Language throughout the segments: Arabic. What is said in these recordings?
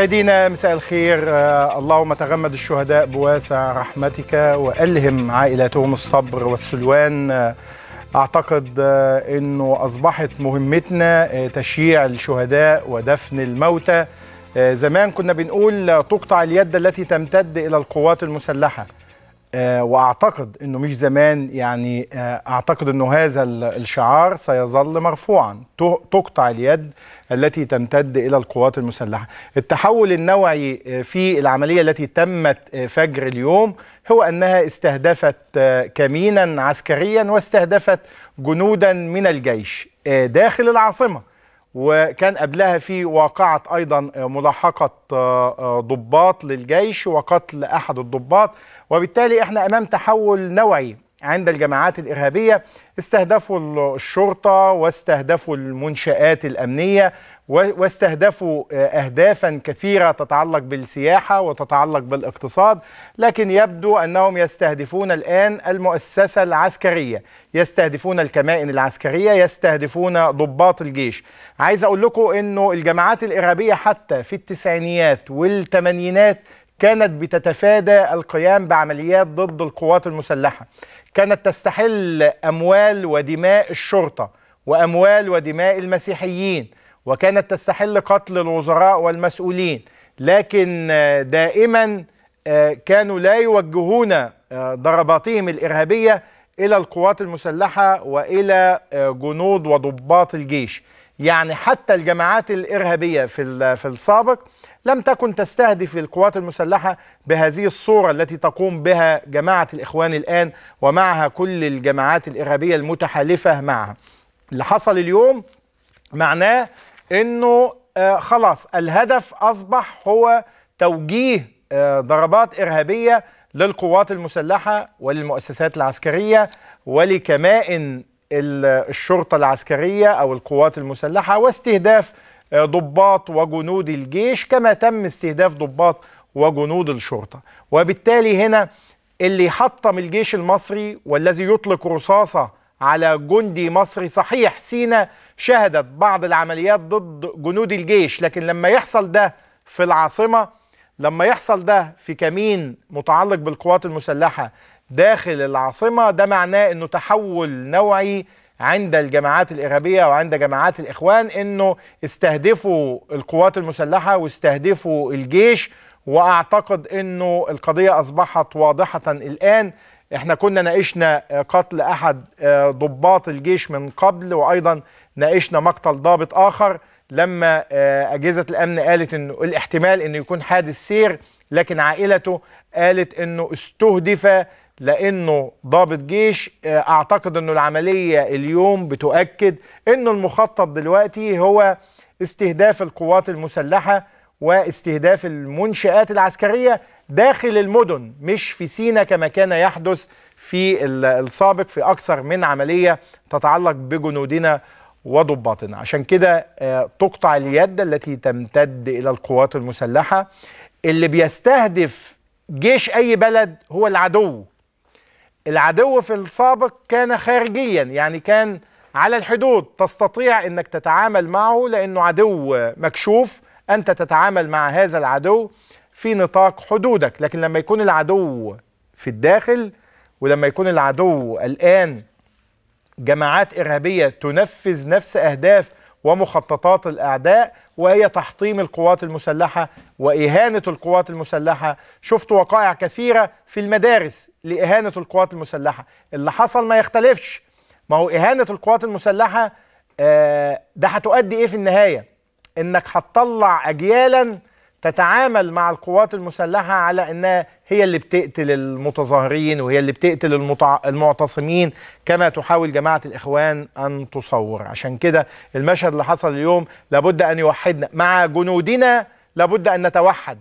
مشاهدينا مساء الخير. آه اللهم تغمد الشهداء بواسع رحمتك وألهم عائلاتهم الصبر والسلوان. آه أعتقد آه إنه أصبحت مهمتنا تشييع الشهداء ودفن الموتى. زمان كنا بنقول تقطع اليد التي تمتد إلى القوات المسلحة. وأعتقد إنه مش زمان يعني آه، أعتقد إنه هذا ال- الشعار سيظل مرفوعا تقطع اليد التي تمتد إلى القوات المسلحة. التحول النوعي آه، في العملية التي تمت آه، فجر اليوم هو أنها استهدفت آه، كمينا عسكريا واستهدفت جنودا من الجيش آه، داخل العاصمة. وكان قبلها في واقعة أيضا ملاحقة آه، آه، ضباط للجيش وقتل أحد الضباط وبالتالي إحنا أمام تحول نوعي. عند الجماعات الإرهابية استهدفوا الشرطة واستهدفوا المنشآت الأمنية واستهدفوا آه، أهدافا كثيرة تتعلق بالسياحة وتتعلق بالاقتصاد لكن يبدو أنهم يستهدفون الآن المؤسسة العسكرية. يستهدفون الكمائن العسكرية يستهدفون ضباط الجيش. عايز أقول لكم أنه الجماعات الإرهابية حتى في التسعينيات والثمانينات كانت بتتفادى القيام بعمليات ضد القوات المسلحة. كانت تستحل أموال ودماء الشرطة وأموال ودماء المسيحيين وكانت تستحل قتل الوزراء والمسؤولين. لكن آه، دائما آه، كانوا لا يوجهون آه، ضرباتهم الإرهابية إلى القوات المسلحة وإلى جنود وضباط الجيش. يعني حتى الجماعات الإرهابية في ال- في السابق لم تكن تستهدف القوات المسلحة بهذه الصورة التي تقوم بها جماعة الإخوان الآن ومعها كل الجماعات الإرهابية المتحالفة معها. اللي حصل اليوم معناه إنه آه خلاص الهدف أصبح هو توجيه آه ضربات إرهابية للقوات المسلحة وللمؤسسات العسكرية ولكمائن ال- الشرطة العسكرية أو القوات المسلحة واستهداف ضباط وجنود الجيش كما تم استهداف ضباط وجنود الشرطة. وبالتالي هنا اللي يحطم الجيش المصري والذي يطلق رصاصة على جندي مصري صحيح سينا شهدت بعض العمليات ضد جنود الجيش. لكن لما يحصل ده في العاصمة لما يحصل ده في كمين متعلق بالقوات المسلحة داخل العاصمة ده معناه إنه تحول نوعي عند الجماعات الإرهابية وعند جماعات الإخوان إنه استهدفوا القوات المسلحة واستهدفوا الجيش وأعتقد إنه القضية أصبحت واضحة الآن. إحنا كنا ناقشنا قتل أحد آه، ضباط الجيش من قبل وأيضا ناقشنا مقتل ضابط آخر. لما آه، أجهزة الأمن قالت إنه الاحتمال إنه يكون حادث سير لكن عائلته قالت إنه استهدف لأنه ضابط جيش آه، أعتقد إنه العملية اليوم بتؤكد إنه المخطط دلوقتي هو استهداف القوات المسلحة واستهداف المنشآت العسكرية داخل المدن مش في سينا كما كان يحدث في ال- السابق في أكثر من عملية تتعلق بجنودنا وضباطنا. عشان كده آه، تقطع اليد التي تمتد إلى القوات المسلحة. اللي بيستهدف جيش أي بلد هو العدو. العدو في السابق كان خارجيا يعني كان على الحدود. تستطيع إنك تتعامل معه لأنه عدو مكشوف. أنت تتعامل مع هذا العدو في نطاق حدودك. لكن لما يكون العدو في الداخل ولما يكون العدو الآن جماعات إرهابية تنفذ نفس أهداف ومخططات الأعداء وهي تحطيم القوات المسلحة وإهانة القوات المسلحة. شفت وقائع كثيرة في المدارس لإهانة القوات المسلحة. اللي حصل ما يختلفش. ما هو إهانة القوات المسلحة آه، ده هتؤدي إيه في النهاية؟ إنك هتطلع أجيالا تتعامل مع القوات المسلحة على أنها هي اللي بتقتل المتظاهرين وهي اللي بتقتل المتع... المعتصمين كما تحاول جماعة الإخوان أن تصور. عشان كده المشهد اللي حصل اليوم لابد أن يوحدنا. مع جنودنا لابد أن نتوحد.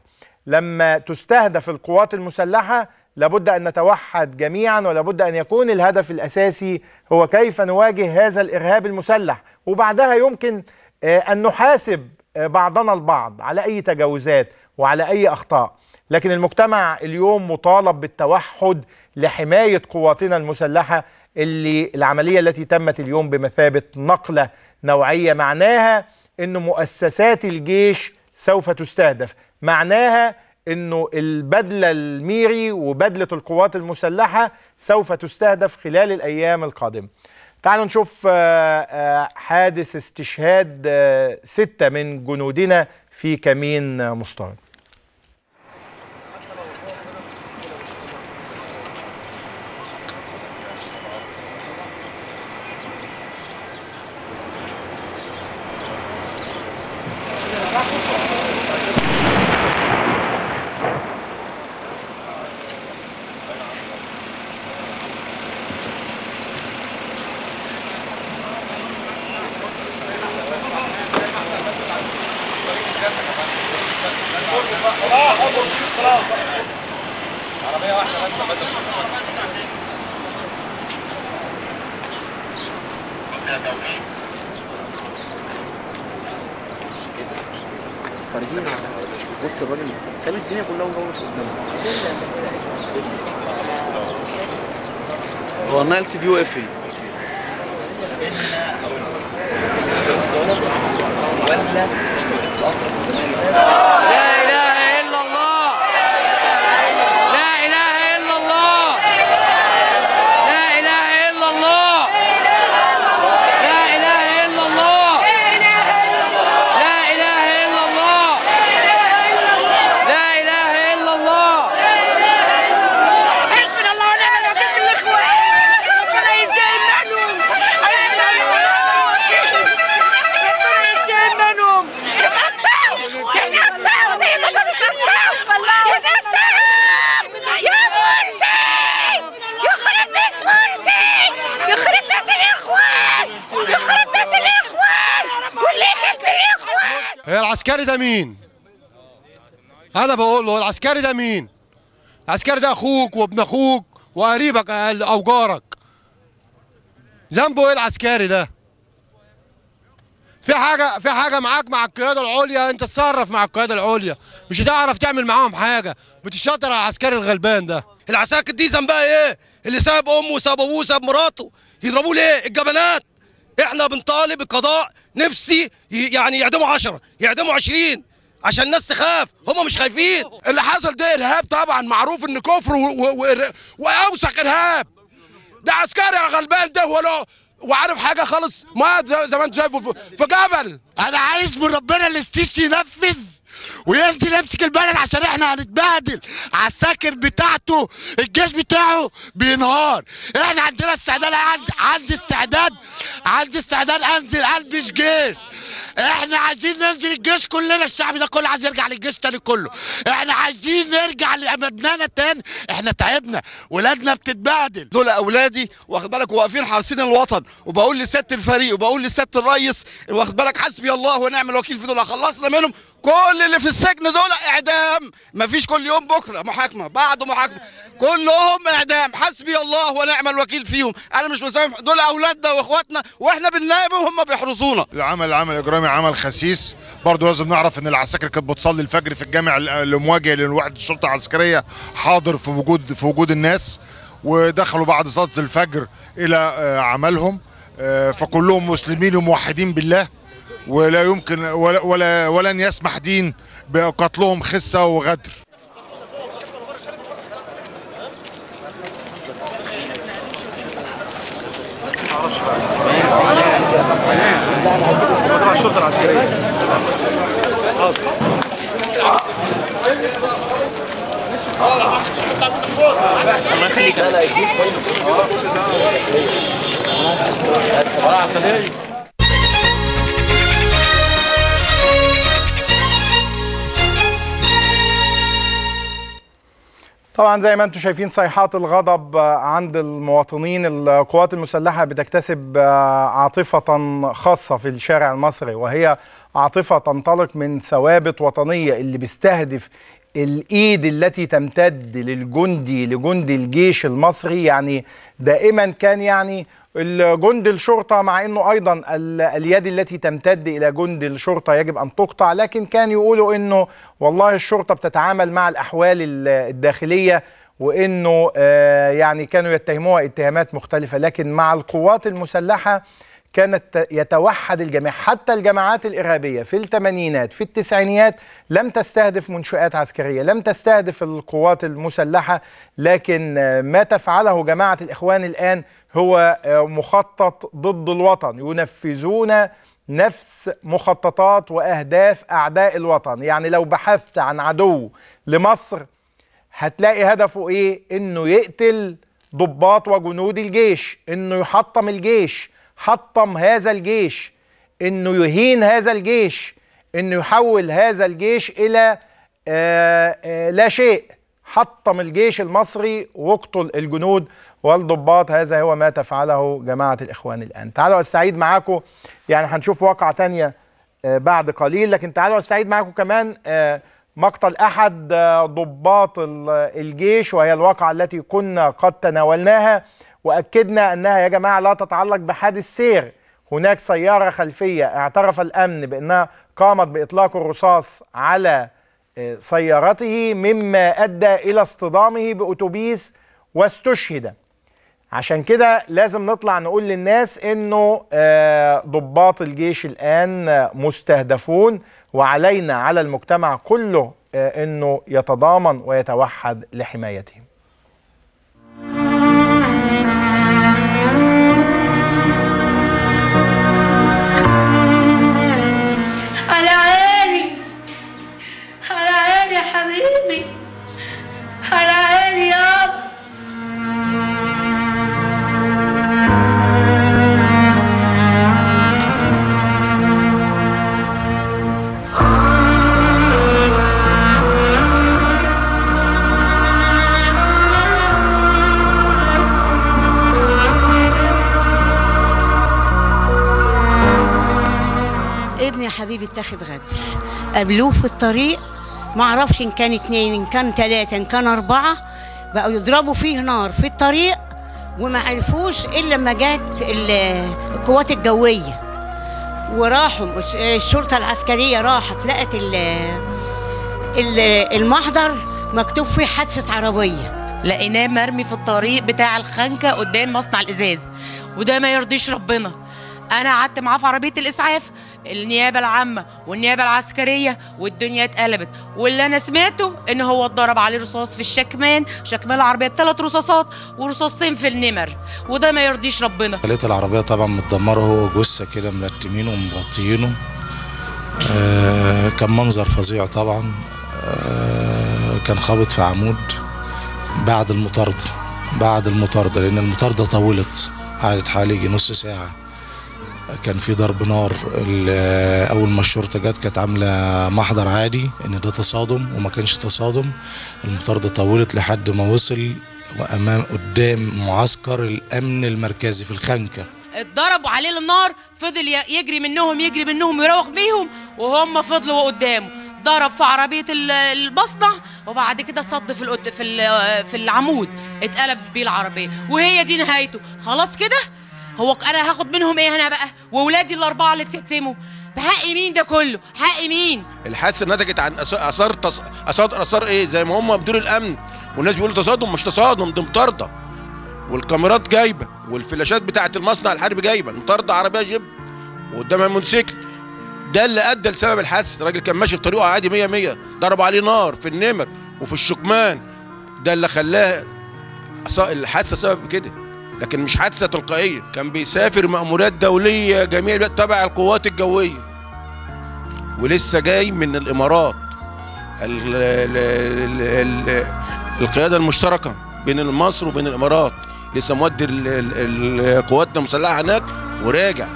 لما تستهدف القوات المسلحة لابد أن نتوحد جميعا ولابد أن يكون الهدف الأساسي هو كيف نواجه هذا الإرهاب المسلح. وبعدها يمكن آه، أن نحاسب بعضنا البعض على أي تجاوزات وعلى أي أخطاء. لكن المجتمع اليوم مطالب بالتوحد لحماية قواتنا المسلحة اللي العملية التي تمت اليوم بمثابة نقلة نوعية. معناها أن مؤسسات الجيش سوف تستهدف. معناها إنه البدلة الميري وبدلة القوات المسلحة سوف تستهدف خلال الأيام القادمة. تعالوا نشوف آه، آه، حادث استشهاد آه، ستة من جنودنا في كمين مستعد خارجين بص الراجل ساب الدنيا كلها ومروح قدامه هو النايل تي في وقف لا إله إلا الله لا إله إلا الله لا إله إلا الله لا إله إلا الله لا إله إلا الله لا إله إلا الله حسبنا الله ونعم الوكيل في الاخوان ربنا ينتقم منهم حسبنا الله ونعم الوكيل ربنا ينتقم منهم يتقطعوا يتقطعوا زي ما كانوا يتقطعوا يتقطعوا يا مرسي يخرب بيت مرسي يخرب بيت الاخوان يخرب بيت الاخوان واللي يحب الاخوان هي العسكري ده مين؟ أنا بقول له العسكري ده مين؟ العسكري ده أخوك وابن أخوك وقريبك أو جارك. ذنبه إيه العسكري ده؟ في حاجة في حاجة معاك مع القيادة العليا أنت تتصرف مع القيادة العليا مش هتعرف تعمل معاهم حاجة بتشطر على العسكري الغلبان ده العساكر دي ذنبها إيه؟ اللي ساب أمه وساب أبوه وساب مراته يضربوه ليه؟ الجبنات إحنا بنطالب القضاء نفسي يعني يعدموا 10 يعدموا 20 عشان الناس تخاف هم مش خايفين. اللي حصل ده إرهاب طبعا معروف إن كفر و- و- و- واوسخ إرهاب. ده عسكري يا غلبان ده ولا وعارف حاجة خالص؟ ما زي ما أنت شايفه في جبل. أنا عايز من ربنا الاستيش ينفذ وينزل يمسك البلد إحنا هنتبهدل عساكر بتاعته الجيش بتاعه بينهار. إحنا عندنا استعداد عند عندي استعداد عندي استعداد انزل البس جيش إحنا عايزين ننزل الجيش كلنا الشعب ده كله عايز يرجع للجيش تاني كله. إحنا عايزين نرجع لمبنانا تاني. إحنا تعبنا ولادنا بتتبهدل. دول اولادي واخد بالك؟ واقفين حارسين الوطن. وبقول لسيادة الفريق وبقول لسيادة الريس واخد بالك؟ حسبي الله ونعم الوكيل في دول. خلصنا منهم كل اللي في السجن دول إعدام. مفيش كل يوم بكرة محاكمة بعده محاكمة. كلهم إعدام. حسبي الله ونعم الوكيل فيهم. أنا مش مسامح. دول أولادنا وإخواتنا وإحنا بننايبهم وهم بيحرسونا. العمل العمل الاجرامي عمل خسيس. برضه لازم نعرف إن العساكر كانت بتصلي الفجر في الجامع اللي مواجه لوحدة الشرطة العسكرية حاضر في وجود في وجود الناس ودخلوا بعد صلاة الفجر إلى آه، عملهم. آه، فكلهم مسلمين وموحدين بالله. ولا يمكن ولا ولا ولن يسمح دين بقتلهم خسة وغدر. طبعا زي ما أنتم شايفين صيحات الغضب عند المواطنين القوات المسلحة بتكتسب عاطفة خاصة في الشارع المصري وهي عاطفة تنطلق من ثوابت وطنية اللي بيستهدف الإيد التي تمتد للجندي لجندي الجيش المصري يعني دائما كان يعني الجند الشرطة مع إنه أيضا ال- اليد التي تمتد إلى جند الشرطة يجب أن تقطع لكن كان يقولوا إنه والله الشرطة بتتعامل مع الأحوال ال- الداخلية وإنه آه، يعني كانوا يتهموها اتهامات مختلفة لكن مع القوات المسلحة كانت يتوحد الجميع حتى الجماعات الإرهابية في الثمانينات في التسعينيات لم تستهدف منشآت عسكرية لم تستهدف القوات المسلحة لكن آه، ما تفعله جماعة الإخوان الآن هو آه، مخطط ضد الوطن ينفذون نفس مخططات وأهداف أعداء الوطن. يعني لو بحثت عن عدو لمصر هتلاقي هدفه إيه؟ إنه يقتل ضباط وجنود الجيش إنه يحطم الجيش. حطم هذا الجيش إنه يهين هذا الجيش إنه يحول هذا الجيش إلى آه آه لا شيء. حطم الجيش المصري واقتل الجنود والضباط. هذا هو ما تفعله جماعة الإخوان الآن. تعالوا أستعيد معاكم. يعني هنشوف واقعة تانية آه، بعد قليل لكن تعالوا أستعيد معاكم كمان مقتل أحد ضباط ال- الجيش وهي الواقعة التي كنا قد تناولناها. وأكدنا أنها يا جماعة لا تتعلق بحادث سير. هناك سيارة خلفية اعترف الأمن بأنها قامت بإطلاق الرصاص على آه، سيارته مما أدى إلى اصطدامه بأتوبيس واستشهد. عشان كده لازم نطلع نقول للناس إنه آه، ضباط الجيش الآن مستهدفون وعلينا على المجتمع كله آه، إنه يتضامن ويتوحد لحمايتهم. قابلوه في الطريق. ما أعرفش إن كان اتنين إن كان تلاتة إن كان أربعة. بقوا يضربوا فيه نار في الطريق وما عرفوش إلا لما جت ال- القوات الجوية. وراحوا الش- الشرطة العسكرية راحت لقت ال- ال- المحضر مكتوب فيه حادثة عربية. لقيناه مرمي في الطريق بتاع الخنكة قدام مصنع الإزاز. وده ما يرضيش ربنا. أنا قعدت معاه في عربية الإسعاف. النيابة العامة والنيابة العسكرية والدنيا اتقلبت. واللي أنا سمعته إن هو اتضرب عليه رصاص في الشكمان. شكمان العربية ثلاث رصاصات ورصاصتين في النمر وده ما يرضيش ربنا. لقيت العربية طبعا متدمرة هو جثة كده ملتمينه ومغطيينه. آه كان منظر فظيع طبعا. آه كان خابط في عمود بعد المطاردة بعد المطاردة لأن المطاردة طولت قعدت حوالي نص ساعة. كان في ضرب نار أول ما الشرطة جت كانت عاملة محضر عادي إن ده تصادم وما كانش تصادم. المطاردة طولت لحد ما وصل وأمام قدام معسكر الأمن المركزي في الخنكة. اتضربوا عليه النار فضل يجري منهم يجري منهم ويراوغ بيهم وهم فضلوا قدامه. ضرب في عربية ال- المصنع وبعد كده صد في في العمود اتقلب بيه العربية وهي دي نهايته. خلاص كده؟ هو أنا هاخد منهم إيه أنا بقى؟ واولادي الأربعة اللي اتيتموا بحق مين ده كله؟ حق مين؟ الحادثة نتجت عن أثار. اثار أثار إيه؟ زي ما هم بدور الأمن. والناس بيقولوا تصادم مش تصادم دي مطاردة. والكاميرات جايبة والفلاشات بتاعة المصنع الحربي جايبة المطارده عربية جيب. وقدامها موتوسيكل ده اللي أدى لسبب الحادث الراجل كان ماشي في طريقه عادي 100 100 ضربوا عليه نار في النمر وفي الشكمان. ده اللي خلاه الحادثة سبب كده. لكن مش حادثة تلقائية. كان بيسافر مأمورات دولية جميع تبع القوات الجوية. ولسه جاي من الإمارات. ال ال ال ال القيادة المشتركة بين مصر وبين الإمارات. لسه مودي قواتنا المسلحة هناك وراجع.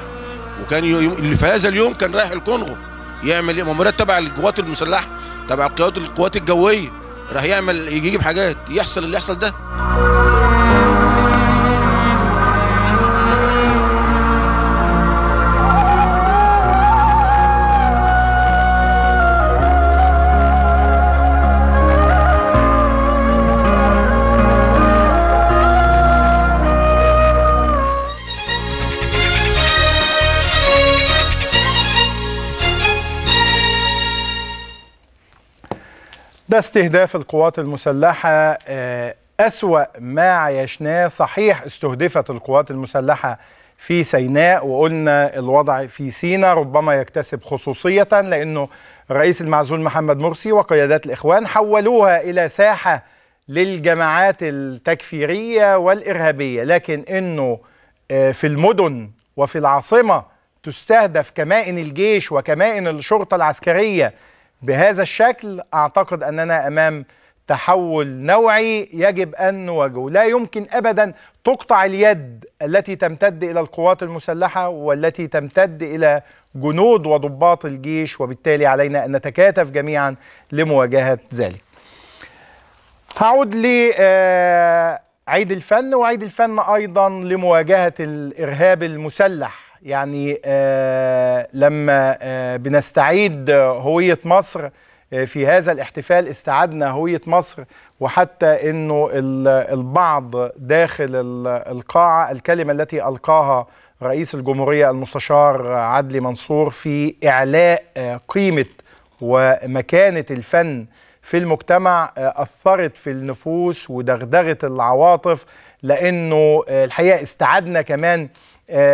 وكان اللي في هذا اليوم كان رايح الكونغو. يعمل مأمورات تبع القوات المسلحة تبع القوات القوات الجوية. راح يعمل يجيب حاجات. يحصل اللي يحصل ده. ده استهداف القوات المسلحة آه، أسوأ ما عايشناه. صحيح استهدفت القوات المسلحة في سيناء وقلنا الوضع في سيناء ربما يكتسب خصوصية لأنه الرئيس المعزول محمد مرسي وقيادات الإخوان حولوها إلى ساحة للجماعات التكفيرية والإرهابية. لكن أنه آه، في المدن وفي العاصمة تستهدف كمائن الجيش وكمائن الشرطة العسكرية بهذا الشكل أعتقد أننا أمام تحول نوعي يجب أن نواجهه. لا يمكن أبدا تقطع اليد التي تمتد إلى القوات المسلحة والتي تمتد إلى جنود وضباط الجيش وبالتالي علينا أن نتكاتف جميعا لمواجهة ذلك. هعود لعيد الفن وعيد الفن أيضا لمواجهة الإرهاب المسلح. يعني آه، لما آه، بنستعيد هوية مصر آه، في هذا الاحتفال استعدنا هوية مصر وحتى ال- البعض داخل ال- القاعة الكلمة التي ألقاها رئيس الجمهورية المستشار عدلي منصور في إعلاء قيمة ومكانة الفن في المجتمع أثرت في النفوس ودغدغت العواطف لأنه الحقيقة استعدنا كمان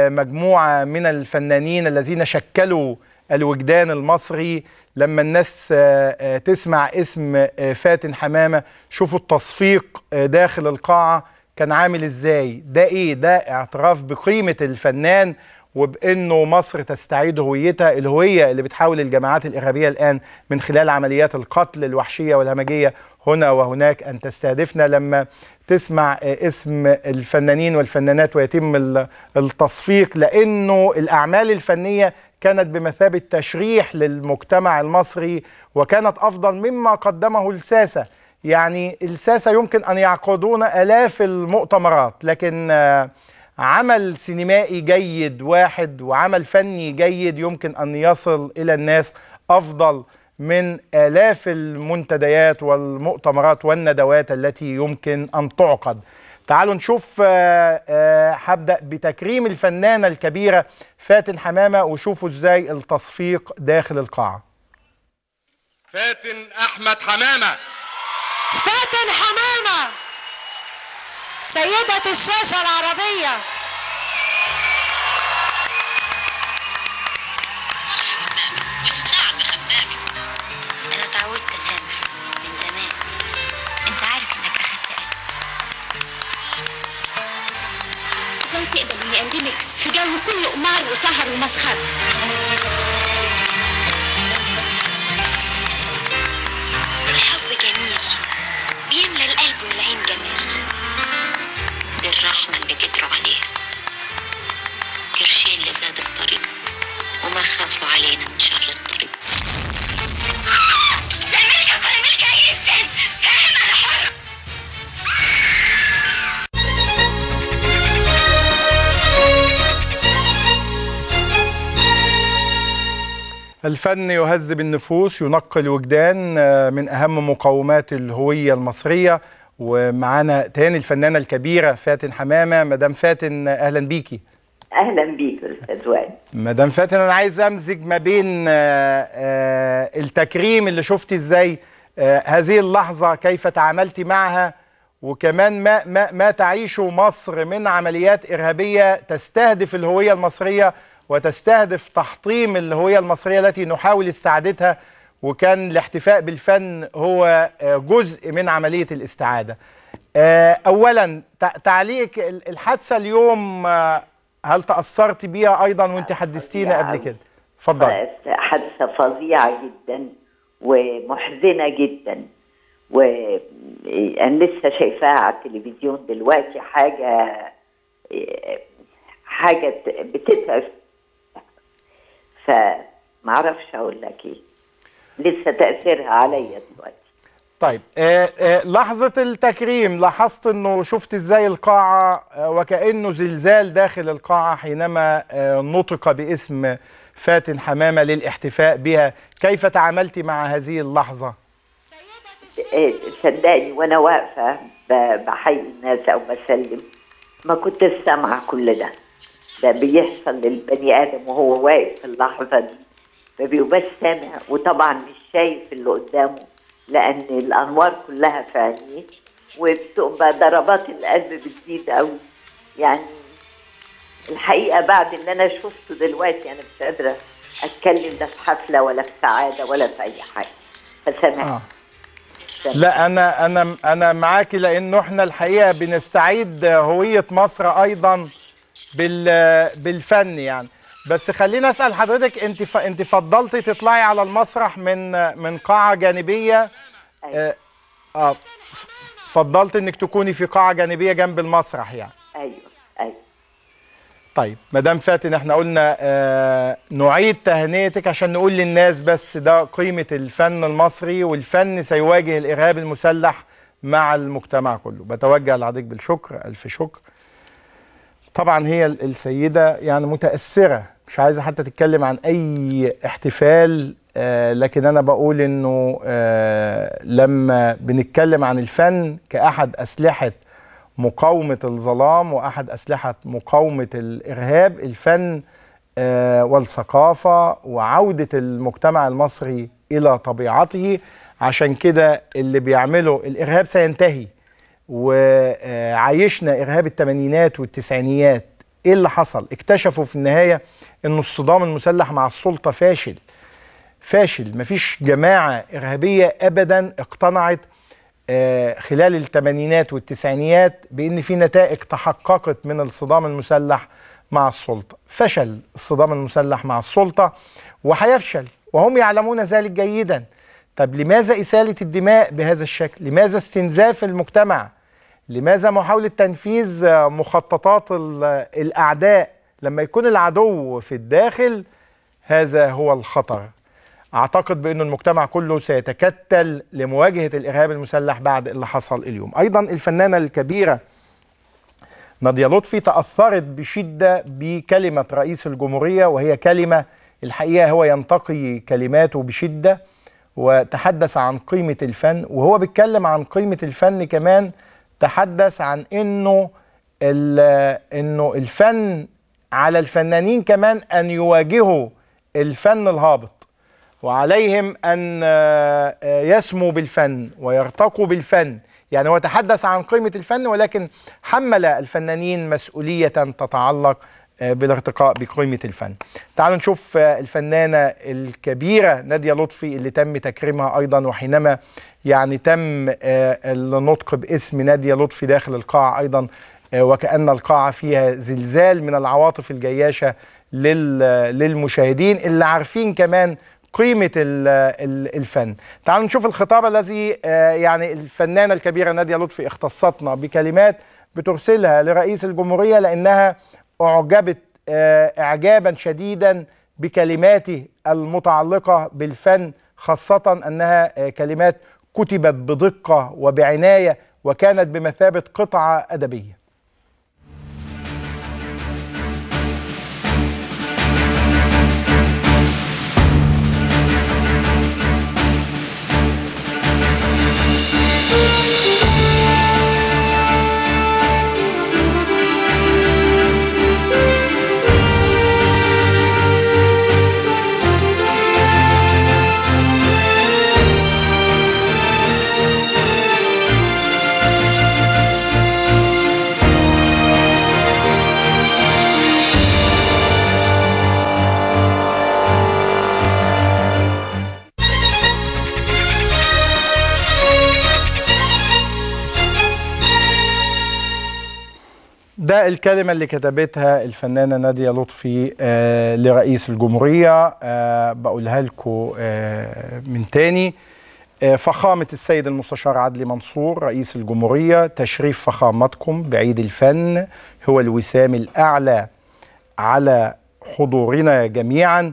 مجموعة من الفنانين الذين شكلوا الوجدان المصري. لما الناس آه، آه، تسمع اسم آه، فاتن حمامة شوفوا التصفيق آه، داخل القاعة كان عامل إزاي. ده إيه؟ ده اعتراف بقيمة الفنان وبإنه مصر تستعيد هويتها الهوية اللي بتحاول الجماعات الإرهابية الآن من خلال عمليات القتل الوحشية والهمجية هنا وهناك أن تستهدفنا. لما تسمع اسم الفنانين والفنانات ويتم ال- التصفيق لأنه الأعمال الفنية كانت بمثابة تشريح للمجتمع المصري وكانت أفضل مما قدمه الساسة. يعني الساسة يمكن أن يعقدون آلاف المؤتمرات لكن عمل سينمائي جيد واحد وعمل فني جيد يمكن أن يصل إلى الناس أفضل من آلاف المنتديات والمؤتمرات والندوات التي يمكن أن تعقد. تعالوا نشوف آه، آه، هبدأ بتكريم الفنانة الكبيرة فاتن حمامة وشوفوا إزاي التصفيق داخل القاعة. فاتن أحمد حمامة فاتن حمامة سيدة الشاشة العربية اندمج في جو كله قمار وسهر ومسخره الحب جميل. بيملى القلب والعين جمال دي الرحمة اللي قدروا عليها. قرشين لزاد الطريق وما خافوا علينا من شر الفن يهذب النفوس ينقي الوجدان آه، من أهم مقومات الهوية المصرية. ومعانا تاني الفنانة الكبيرة فاتن حمامة. مدام فاتن أهلا بيكي. أهلا بيك أستاذ وائل. مدام فاتن أنا عايز أمزج ما بين آه، آه، التكريم اللي شفتي إزاي هذه اللحظة كيف تعاملتي معها وكمان ما ما ما تعيشه مصر من عمليات إرهابية تستهدف الهوية المصرية وتستهدف تحطيم الهويه المصرية التي نحاول استعادتها وكان الاحتفاء بالفن هو آه، جزء من عملية الاستعادة. آه، اولا تع- تعليق ال- الحادثة اليوم آه، هل تأثرت بيها أيضا وأنت حدثتينا قبل كده؟ اتفضلي. حادثة فظيعة جدا ومحزنة جدا وأنا لسه شايفاها على التلفزيون دلوقتي حاجة حاجة بتتعب فمعرفش أقول لك إيه. لسه تأثيرها عليا دلوقتي. طيب آه آه لحظة التكريم. لاحظت إنه شفت إزاي القاعة آه وكأنه زلزال داخل القاعة حينما نطق باسم فاتن حمامة للاحتفاء بها. كيف تعاملت مع هذه اللحظة؟ إيه، صدقني وأنا واقفة ب- بحيي الناس أو بسلم ما كنت سامعه كل ده. ده بيحصل للبني آدم وهو واقف في اللحظة دي. ما بيبقاش سامع وطبعا مش شايف اللي قدامه لأن الأنوار كلها في عينيه وبتبقى ضربات القلب بتزيد قوي يعني الحقيقة بعد اللي أنا شفته دلوقتي أنا مش قادرة أتكلم لا في حفلة ولا في سعادة ولا في أي حاجة. فسامحني. آه. لا أنا أنا أنا معاكي لأنه إحنا الحقيقة بنستعيد هوية مصر أيضا. بال بالفن يعني. بس خليني أسأل حضرتك أنت ف... أنت فضلتي تطلعي على المسرح من من قاعة جانبية؟ آه, آه فضلت إنك تكوني في قاعة جانبية جنب المسرح يعني. أيوه أيوه. طيب مدام فاتن إحنا قلنا آه نعيد تهنئتك عشان نقول للناس بس ده قيمة الفن المصري والفن سيواجه الإرهاب المسلح مع المجتمع كله. بتوجه لحضرتك بالشكر ألف شكر. طبعا هي السيدة يعني متأثرة. مش عايزة حتى تتكلم عن أي احتفال آه لكن أنا بقول إنه آه لما بنتكلم عن الفن كأحد أسلحة مقاومة الظلام وأحد أسلحة مقاومة الإرهاب الفن آه والثقافة وعودة المجتمع المصري إلى طبيعته. عشان كده اللي بيعمله الإرهاب سينتهي. وعايشنا إرهاب الثمانينات والتسعينيات. إيه اللي حصل؟ اكتشفوا في النهاية إن الصدام المسلح مع السلطة فاشل. فاشل. مفيش جماعة إرهابية أبدا اقتنعت خلال الثمانينات والتسعينيات بإن في نتائج تحققت من الصدام المسلح مع السلطة. فشل الصدام المسلح مع السلطة وهيفشل وهم يعلمون ذلك جيدا. طب لماذا إسالة الدماء بهذا الشكل؟ لماذا استنزاف المجتمع؟ لماذا محاولة تنفيذ مخططات الأعداء لما يكون العدو في الداخل؟ هذا هو الخطر. أعتقد بانه المجتمع كله سيتكتل لمواجهة الإرهاب المسلح بعد اللي حصل اليوم. أيضا الفنانة الكبيرة نادية لطفي تأثرت بشدة بكلمة رئيس الجمهورية وهي كلمة الحقيقة هو ينتقي كلماته بشدة وتحدث عن قيمة الفن وهو بيتكلم عن قيمة الفن كمان تحدث عن إنه إنه الفن على الفنانين كمان أن يواجهوا الفن الهابط وعليهم أن يسموا بالفن ويرتقوا بالفن يعني هو تحدث عن قيمة الفن ولكن حمل الفنانين مسؤولية تتعلق بالارتقاء بقيمة الفن. تعالوا نشوف الفنانة الكبيرة نادية لطفي اللي تم تكريمها أيضا وحينما يعني تم النطق باسم نادية لطفي داخل القاعة أيضا وكأن القاعة فيها زلزال من العواطف الجياشة للمشاهدين اللي عارفين كمان قيمة الفن. تعالوا نشوف الخطاب الذي يعني الفنانة الكبيرة نادية لطفي اختصتنا بكلمات بترسلها لرئيس الجمهورية لأنها أعجبت إعجابا شديدا بكلماته المتعلقة بالفن خاصة أنها كلمات كتبت بدقة وبعناية وكانت بمثابة قطعة أدبية. الكلمة اللي كتبتها الفنانة نادية لطفي آه لرئيس الجمهورية آه بقولها لكم آه من تاني. فخامة السيد المستشار عدلي منصور رئيس الجمهورية تشريف فخامتكم بعيد الفن هو الوسام الأعلى على حضورنا جميعا.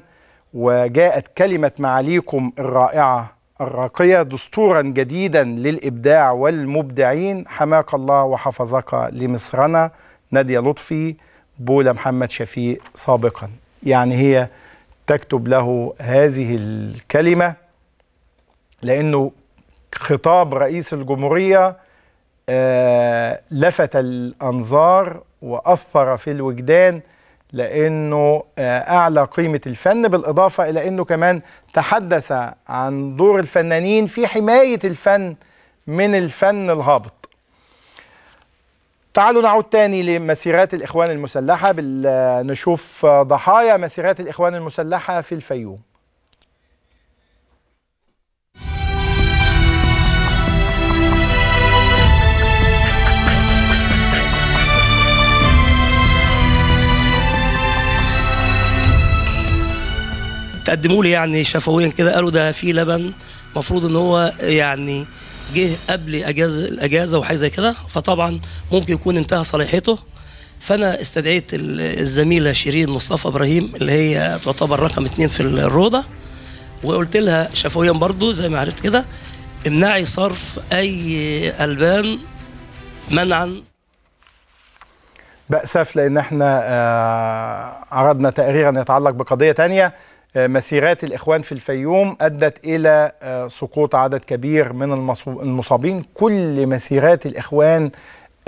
وجاءت كلمة معاليكم الرائعة الراقية دستورا جديدا للإبداع والمبدعين. حماك الله وحفظك لمصرنا. نادية لطفي بولا محمد شفيق سابقا. يعني هي تكتب له هذه الكلمة لأنه خطاب رئيس الجمهورية آه لفت الأنظار وأثر في الوجدان لأنه آه أعلى قيمة الفن بالإضافة إلى أنه كمان تحدث عن دور الفنانين في حماية الفن من الفن الهابط. تعالوا نعود تاني لمسيرات الإخوان المسلحة نشوف ضحايا مسيرات الإخوان المسلحة في الفيوم. تقدموا لي يعني شفويا كده قالوا ده في لبن المفروض إن هو يعني جه قبل اجازه الأجازة وحاجة زي كده فطبعا ممكن يكون انتهى صلاحيته. فأنا استدعيت ال- الزميلة شيرين مصطفى إبراهيم اللي هي تعتبر رقم اتنين في الروضة وقلت لها شفويا برضو زي ما عرفت كده امنعي صرف أي ألبان منعا. بأسف لأن إحنا آه، عرضنا تقريرا يتعلق بقضية تانية. مسيرات الإخوان في الفيوم أدت إلى آه، سقوط عدد كبير من المصابين. كل مسيرات الإخوان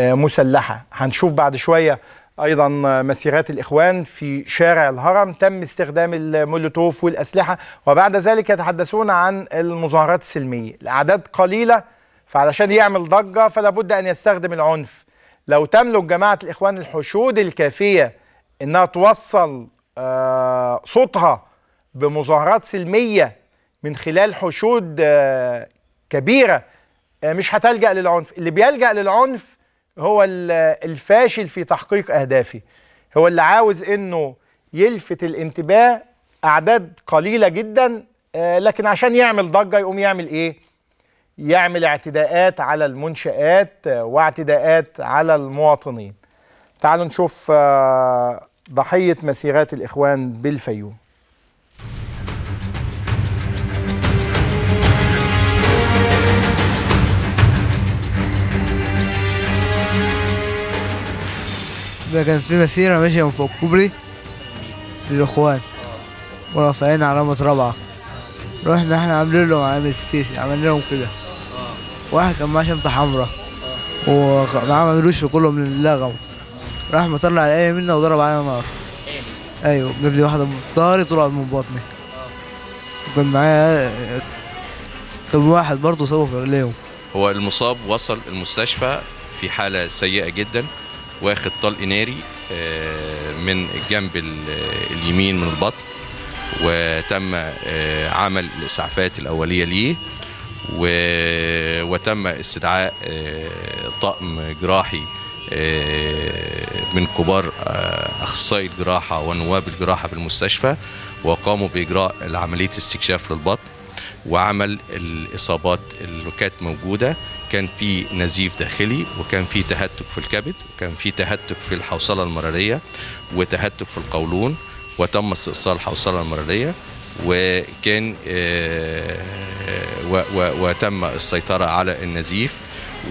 آه، مسلحة. هنشوف بعد شوية أيضا آه، مسيرات الإخوان في شارع الهرم. تم استخدام المولوتوف والأسلحة وبعد ذلك يتحدثون عن المظاهرات السلمية. الأعداد قليلة فعلشان يعمل ضجة فلا بد أن يستخدم العنف. لو تملك جماعة الإخوان الحشود الكافية إنها توصل آه، صوتها بمظاهرات سلمية من خلال حشود آه، كبيرة آه، مش هتلجأ للعنف. اللي بيلجأ للعنف هو ال- الفاشل في تحقيق أهدافه هو اللي عاوز إنه يلفت الانتباه أعداد قليلة جدا آه، لكن عشان يعمل ضجة يقوم يعمل إيه؟ يعمل اعتداءات على المنشآت آه، واعتداءات على المواطنين. تعالوا نشوف آه، ضحية مسيرات الإخوان بالفيوم. ده كان في مسيرة ماشية من فوق الكوبري للإخوان. ورافعين علامة رابعة. رحنا إحنا عاملين لهم علامة السيسي عملنا لهم كده. واحد كان معاه شنطة حمراء. ومعاه ملوش في كله من اللغم. راح مطلع الآية منا وضرب علينا نار. أيوه جاب لي واحدة بطاري طلعت من بطني. وكان معايا طب واحد برضه صابه في رجليهم. هو المصاب وصل المستشفى في حالة سيئة جدا. واخد طلق ناري آه، من الجنب ال- اليمين من البطن وتم آه، عمل الإسعافات الأولية ليه وتم استدعاء آه، طقم جراحي من كبار أخصائي الجراحة ونواب الجراحة بالمستشفى وقاموا بإجراء عملية استكشاف للبطن وعمل الإصابات اللي كانت موجودة كان في نزيف داخلي وكان في تهتك في الكبد وكان في تهتك في الحوصلة المرارية وتهتك في القولون وتم استئصال الحوصلة المرارية وكان آه، وتم السيطرة على النزيف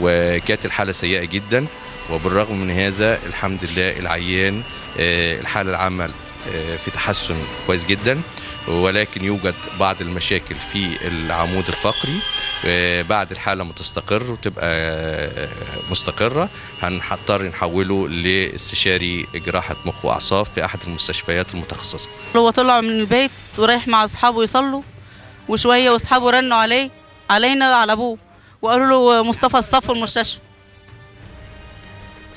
وكانت الحالة سيئة جدا وبالرغم من هذا الحمد لله العيان آه، الحالة العامة آه، في تحسن كويس جدا. ولكن يوجد بعض المشاكل في العمود الفقري. آه، بعد الحالة ما تستقر وتبقى آه، مستقرة هنضطر نحوله لاستشاري جراحة مخ وأعصاب في أحد المستشفيات المتخصصة. هو طلع من البيت ورايح مع أصحابه يصلوا وشوية وأصحابه رنوا عليه علينا على أبوه وقالوا له مصطفى الصف المستشفى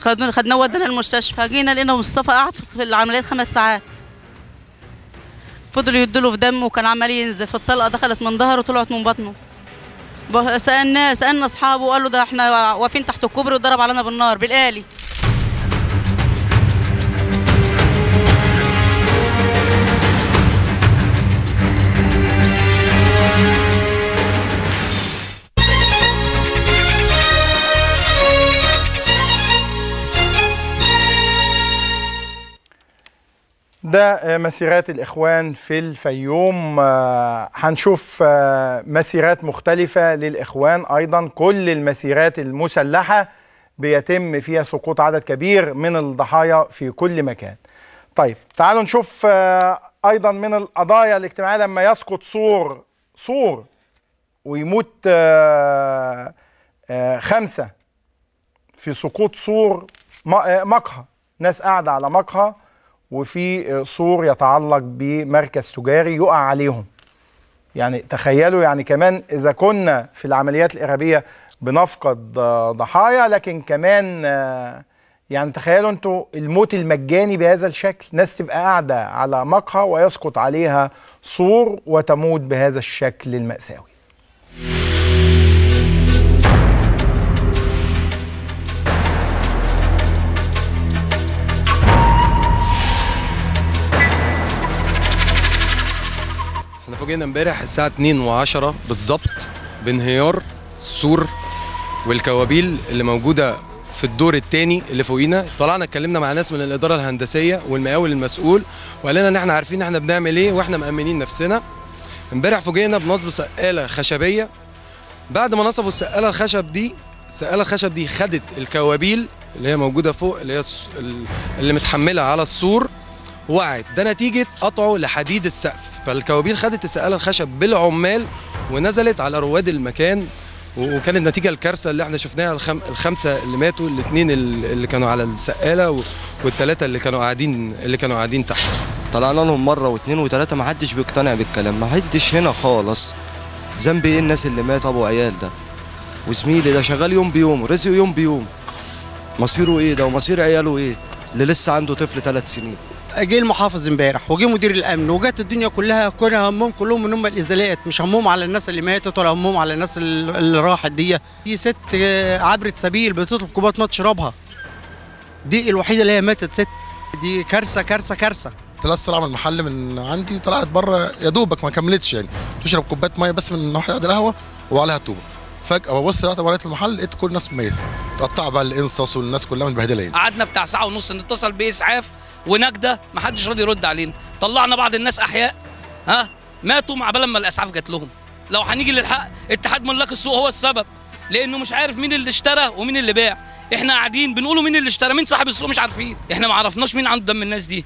خدنا خدناه ودانا المستشفى جينا لقينا مصطفى قعد في العمليات خمس ساعات. فضلوا يدوا في دم وكان عمال ينزف. الطلقة دخلت من ظهره وطلعت من بطنه. سالناه سالنا أصحابه وقالوا ده إحنا واقفين تحت الكوبري وضرب علينا بالنار بالآلي. ده آه، مسيرات الإخوان في الفيوم. آه، هنشوف آه، مسيرات مختلفة للإخوان أيضا. كل المسيرات المسلحة بيتم فيها سقوط عدد كبير من الضحايا في كل مكان. طيب تعالوا نشوف أيضا من القضايا الاجتماعية. لما يسقط سور سور ويموت خمسة في سقوط سور مقهى. ناس قاعدة على مقهى. وفي سور يتعلق بمركز تجاري يقع عليهم. يعني تخيلوا يعني كمان إذا كنا في العمليات الإرهابية بنفقد ضحايا لكن كمان يعني تخيلوا أنتوا الموت المجاني بهذا الشكل ناس تبقى قاعدة على مقهى ويسقط عليها سور وتموت بهذا الشكل المأساوي. فوجئنا امبارح الساعة 2 و10 بالظبط بانهيار السور والكوابيل اللي موجودة في الدور الثاني اللي فوقينا. طلعنا اتكلمنا مع ناس من الإدارة الهندسية والمقاول المسؤول وقال لنا إن إحنا عارفين إحنا بنعمل إيه وإحنا مأمنين نفسنا. امبارح فوجئنا بنصب سقالة خشبية. بعد ما نصبوا السقالة الخشب دي السقالة الخشب دي خدت الكوابيل اللي هي موجودة فوق اللي هي اللي متحملة على السور. وقعت ده نتيجة قطعه لحديد السقف. فالكوابيل خدت السقالة الخشب بالعمال ونزلت على رواد المكان وكانت نتيجة الكارثة اللي إحنا شفناها الخم... الخمسة اللي ماتوا الاثنين اللي كانوا على السقالة و... والثلاثة اللي كانوا قاعدين اللي كانوا قاعدين تحت. طلعنا لهم مرة واثنين وثلاثه ما حدش بيقتنع بالكلام ما حدش هنا خالص. ذنب إيه الناس اللي مات ابو عيال ده؟ وزميلي ده شغال يوم بيوم رزقه يوم بيوم. مصيره إيه ده؟ ومصير عياله إيه؟ اللي لسه عنده طفل ثلاث سنين. جه المحافظ امبارح وجه مدير الأمن وجت الدنيا كلها كل همهم كلهم ان هم الإزالات مش همهم على الناس اللي ماتت ولا همهم على الناس اللي راحت دي. في ست عبرة سبيل بتطلب كوباية مية تشربها. دي الوحيدة اللي هي ماتت ست. دي كارثة كارثة كارثة. طلعت طلع من المحل من عندي طلعت بره يا دوبك ما كملتش يعني. تشرب كوباية مية بس من واحد قاعد القهوة وعليها طوبه فجأة ببص لقيت ورقه المحل لقيت كل الناس ميتة. تقطع بقى الإنصاص والناس كلها متبهدله يعني قعدنا بتاع ساعة ونص نتصل بإسعاف ونجدة ما حدش راضي يرد علينا. طلعنا بعض الناس أحياء ها؟ ماتوا مع بال ما الإسعاف جات لهم. لو هنيجي للحق اتحاد ملاك السوق هو السبب. لأنه مش عارف مين اللي اشترى ومين اللي باع. إحنا قاعدين بنقولوا مين اللي اشترى مين صاحب السوق مش عارفين. إحنا ما عرفناش مين عنده دم الناس دي.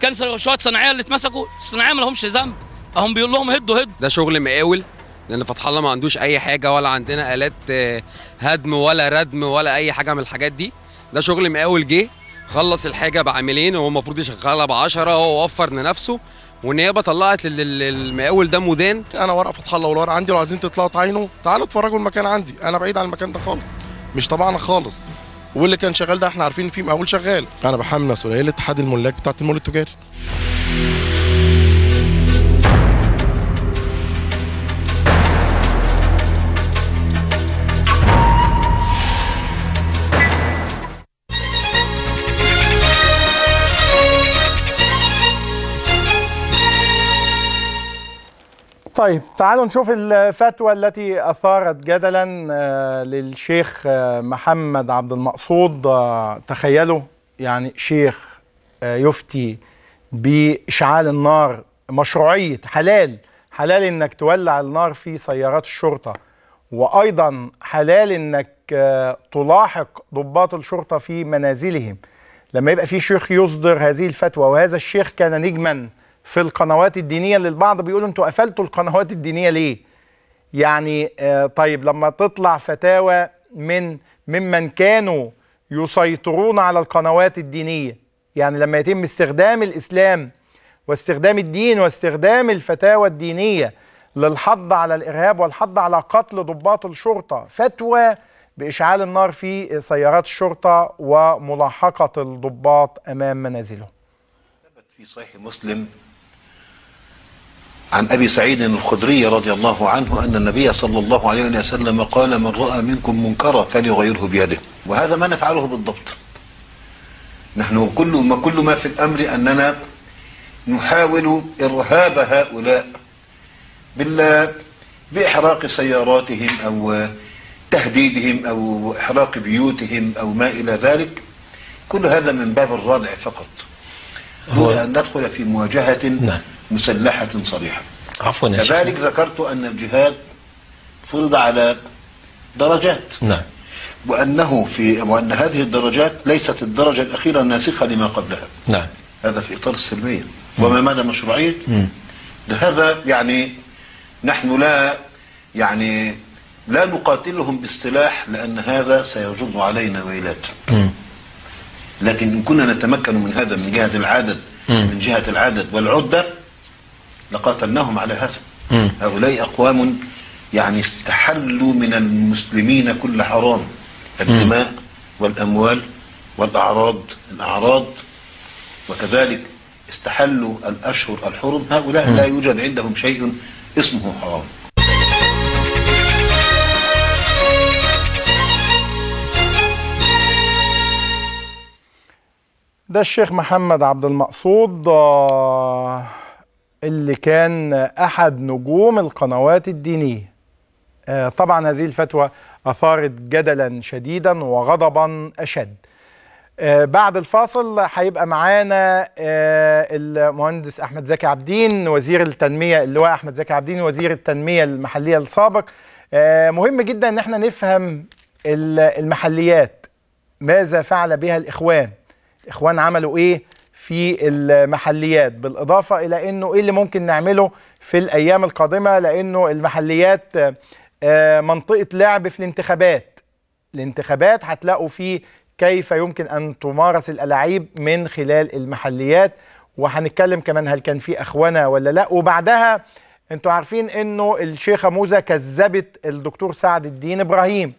كان شوية صناعية اللي اتمسكوا الصناعيه ما لهمش ذنب. هم بيقول لهم هدوا هدوا. ده شغل مقاول؟ لأن فتح الله ما عندوش أي حاجة ولا عندنا آلات آه، هدم ولا ردم ولا أي حاجة من الحاجات دي. ده شغل مقاول جه خلص الحاجة بعاملين وهو المفروض يشغلها ب 10 هو وفر لنفسه والنيابة طلعت لل- للمقاول ده مدان أنا ورقة فتح الله والورقة عندي لو عايزين تطلعوا تعاينوا تعالوا اتفرجوا المكان عندي. أنا بعيد عن المكان ده خالص. مش تبعنا خالص. واللي كان شغال ده إحنا عارفين إن في مقاول شغال. أنا بحمل مسؤولية لاتحاد الملاك بتاعت المول التجاري. طيب تعالوا نشوف الفتوى التي أثارت جدلا آه، للشيخ آه، محمد عبد المقصود. آه، تخيلوا يعني شيخ يفتي بإشعال النار مشروعية حلال. حلال إنك تولع النار في سيارات الشرطة. وأيضا حلال إنك تلاحق ضباط الشرطة في منازلهم. لما يبقى في شيخ يصدر هذه الفتوى وهذا الشيخ كان نجما في القنوات الدينية اللي البعض بيقولوا أنتوا قفلتوا القنوات الدينية ليه؟ يعني آه طيب لما تطلع فتاوى من ممن كانوا يسيطرون على القنوات الدينية يعني لما يتم استخدام الإسلام واستخدام الدين واستخدام الفتاوى الدينية للحض على الإرهاب والحض على قتل ضباط الشرطة فتوى بإشعال النار في سيارات الشرطة وملاحقة الضباط أمام منازلهم. في صحيح مسلم عن أبي سعيد الخدري رضي الله عنه أن النبي صلى الله عليه وسلم قال من رأى منكم منكرا فليغيره بيده. وهذا ما نفعله بالضبط. نحن كل ما كل ما في الأمر أننا نحاول إرهاب هؤلاء بال بإحراق سياراتهم أو تهديدهم أو إحراق بيوتهم أو ما إلى ذلك. كل هذا من باب الردع فقط. دون أن ندخل في مواجهة نعم. مسلحة صريحة. عفوا كذلك ذكرت أن الجهاد فرض على درجات. نعم. وأنه في وأن هذه الدرجات ليست الدرجة الأخيرة ناسخه لما قبلها. نعم. هذا في إطار السلمية. وما مدى مشروعية؟ مم. هذا يعني نحن لا يعني لا نقاتلهم بالسلاح لأن هذا سيجر علينا ويلات. لكن إن كنا نتمكن من هذا من جهة العدد. من جهة العدد والعدة لقاتلناهم على هذا. هؤلاء أقوام يعني استحلوا من المسلمين كل حرام. الدماء والأموال والأعراض الأعراض. وكذلك استحلوا الأشهر الحرم. هؤلاء لا يوجد عندهم شيء اسمه حرام. ده الشيخ محمد عبد المقصود. آه، اللي كان أحد نجوم القنوات الدينية. آه، طبعا هذه الفتوى أثارت جدلا شديدا وغضبا أشد. آه، بعد الفاصل هيبقى معانا آه، المهندس أحمد زكي عابدين وزير التنمية اللواء أحمد زكي عابدين وزير التنمية المحلية السابق. مهم جدا إن إحنا نفهم ال- المحليات ماذا فعل بها الإخوان. الاخوان عملوا إيه؟ في المحليات بالإضافة إلى إنه إيه اللي ممكن نعمله في الأيام القادمة؟ لإنه المحليات آه، منطقة لعب في الانتخابات. الانتخابات هتلاقوا فيه كيف يمكن أن تمارس الألاعيب من خلال المحليات. وهنتكلم كمان هل كان في اخونه ولا لا. وبعدها أنتوا عارفين إنه الشيخة موزة كذبت الدكتور سعد الدين إبراهيم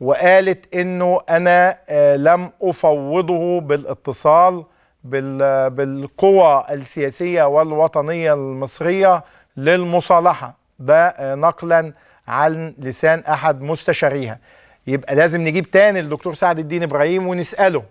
وقالت إنه أنا آه، لم أفوضه بالإتصال بال- بالقوى السياسية والوطنية المصرية للمصالحة. ده نقلا عن لسان أحد مستشاريها. يبقى لازم نجيب تاني الدكتور سعد الدين إبراهيم ونسأله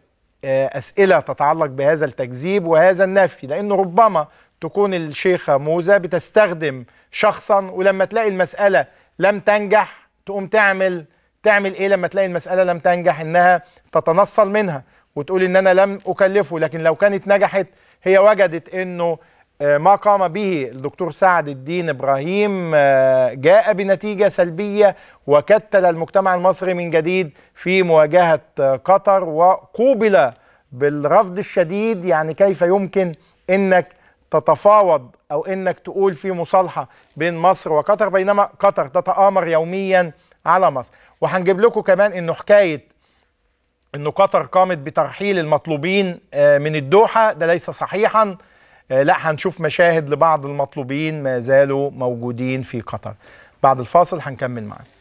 آه، أسئلة تتعلق بهذا التكذيب وهذا النفي. لأنه ربما تكون الشيخة موزة بتستخدم شخصا ولما تلاقي المسألة لم تنجح تقوم تعمل تعمل إيه لما تلاقي المسألة لم تنجح؟ إنها تتنصل منها. وتقول إن أنا لم أكلفه لكن لو كانت نجحت هي وجدت إنه آه، ما قام به الدكتور سعد الدين إبراهيم آه، جاء بنتيجة سلبية وكتل المجتمع المصري من جديد في مواجهة آه، قطر وقوبل بالرفض الشديد. يعني كيف يمكن إنك تتفاوض أو إنك تقول في مصالحة بين مصر وقطر؟ بينما قطر تتآمر يوميا على مصر. وهنجيب لكم كمان إنه حكاية إنه قطر قامت بترحيل المطلوبين آه، من الدوحة. ده ليس صحيحا. آه، لا هنشوف مشاهد لبعض المطلوبين ما زالوا موجودين في قطر. بعد الفاصل هنكمل معاكم.